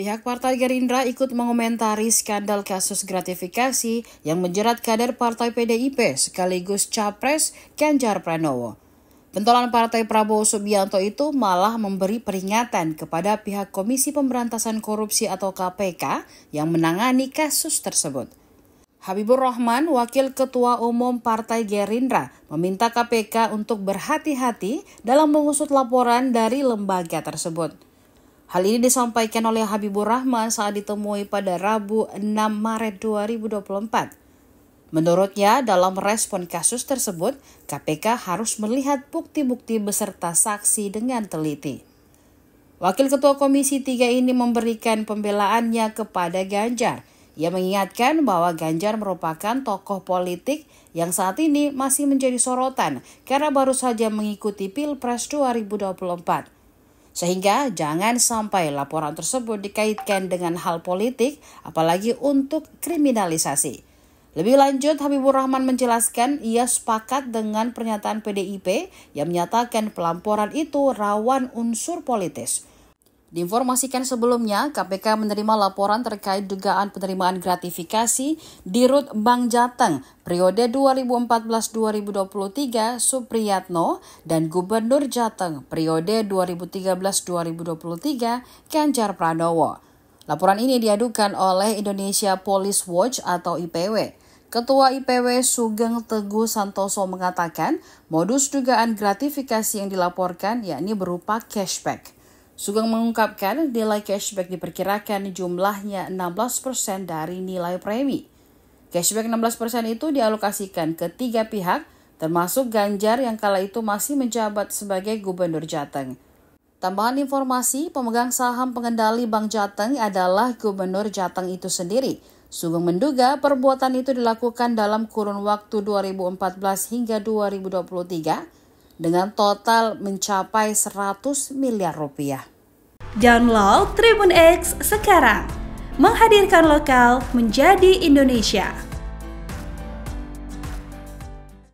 Pihak Partai Gerindra ikut mengomentari skandal kasus gratifikasi yang menjerat kader Partai PDIP sekaligus Capres Ganjar Pranowo. Pentolan Partai Prabowo Subianto itu malah memberi peringatan kepada pihak Komisi Pemberantasan Korupsi atau KPK yang menangani kasus tersebut. Habibur Rahman, Wakil Ketua Umum Partai Gerindra, meminta KPK untuk berhati-hati dalam mengusut laporan dari lembaga tersebut. Hal ini disampaikan oleh Habibur Rahman saat ditemui pada Rabu 6 Maret 2024. Menurutnya, dalam respon kasus tersebut, KPK harus melihat bukti-bukti beserta saksi dengan teliti. Wakil Ketua Komisi 3 ini memberikan pembelaannya kepada Ganjar. Ia mengingatkan bahwa Ganjar merupakan tokoh politik yang saat ini masih menjadi sorotan karena baru saja mengikuti Pilpres 2024. Sehingga jangan sampai laporan tersebut dikaitkan dengan hal politik, apalagi untuk kriminalisasi. Lebih lanjut, Habibur Rahman menjelaskan ia sepakat dengan pernyataan PDIP yang menyatakan pelamporan itu rawan unsur politis. Diinformasikan sebelumnya, KPK menerima laporan terkait dugaan penerimaan gratifikasi di Rut Bank Jateng periode 2014-2023 Supriyatno dan Gubernur Jateng periode 2013-2023 Ganjar Pranowo. Laporan ini diadukan oleh Indonesia Police Watch atau IPW. Ketua IPW Sugeng Teguh Santoso mengatakan modus dugaan gratifikasi yang dilaporkan yakni berupa cashback. Sugeng mengungkapkan nilai cashback diperkirakan jumlahnya 16% dari nilai premi. Cashback 16% itu dialokasikan ke tiga pihak, termasuk Ganjar yang kala itu masih menjabat sebagai Gubernur Jateng. Tambahan informasi, pemegang saham pengendali Bank Jateng adalah Gubernur Jateng itu sendiri. Sugeng menduga perbuatan itu dilakukan dalam kurun waktu 2014 hingga 2023 dengan total mencapai 100 miliar rupiah. Download Tribun X sekarang, menghadirkan lokal menjadi Indonesia.